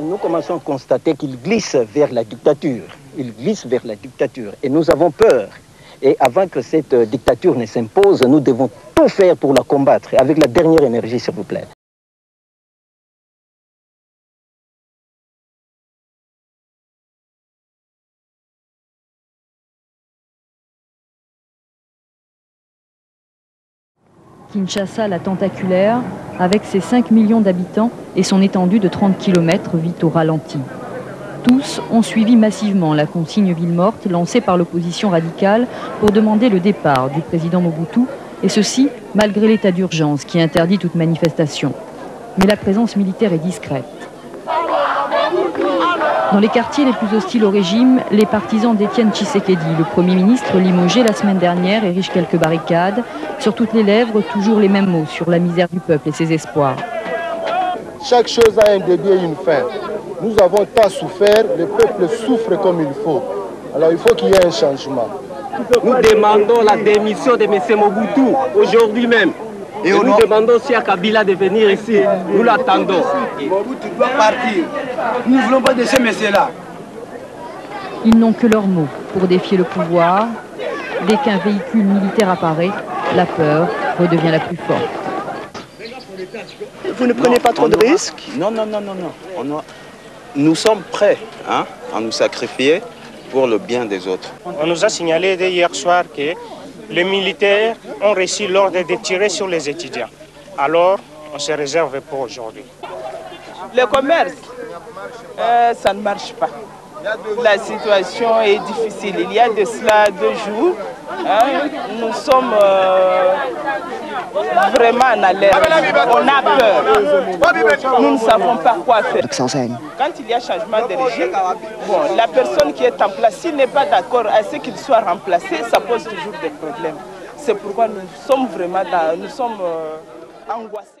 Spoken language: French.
nous commençons à constater qu'il glisse vers la dictature. Il glisse vers la dictature. Et nous avons peur. Et avant que cette dictature ne s'impose, nous devons tout faire pour la combattre, avec la dernière énergie, s'il vous plaît. Kinshasa, la tentaculaire, avec ses 5 millions d'habitants et son étendue de 30 km, vit au ralenti. Tous ont suivi massivement la consigne ville morte lancée par l'opposition radicale pour demander le départ du président Mobutu, et ceci malgré l'état d'urgence qui interdit toute manifestation. Mais la présence militaire est discrète. Dans les quartiers les plus hostiles au régime, les partisans d'Étienne Tshisekedi, le Premier ministre limogé la semaine dernière, érigent quelques barricades. Sur toutes les lèvres, toujours les mêmes mots sur la misère du peuple et ses espoirs. Chaque chose a un début et une fin. Nous avons tant souffert, le peuple souffre comme il faut. Alors il faut qu'il y ait un changement. Nous demandons la démission de M. Mobutu aujourd'hui même. Et, nous demandons aussi à Kabila de venir ici. Nous l'attendons. Mobutu doit partir. Nous ne voulons pas de ces messieurs-là. Ils n'ont que leurs mots pour défier le pouvoir. Dès qu'un véhicule militaire apparaît, la peur redevient la plus forte. Vous ne prenez non, pas trop de aura... risques? Non, non, non, non, non. On aura... Nous sommes prêts hein, à nous sacrifier pour le bien des autres. On nous a signalé dès hier soir que les militaires ont reçu l'ordre de tirer sur les étudiants. Alors, on se réserve pour aujourd'hui. Le commerce, euh, ça ne marche pas. La situation est difficile. Il y a de cela deux jours. Hein, nous sommes euh, vraiment en alerte. On a peur. Nous ne savons pas quoi faire. Quand il y a changement de régime, bon, la personne qui est en place, s'il n'est pas d'accord à ce qu'il soit remplacé, ça pose toujours des problèmes. C'est pourquoi nous sommes vraiment dans, nous sommes euh, angoissés.